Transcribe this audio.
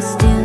still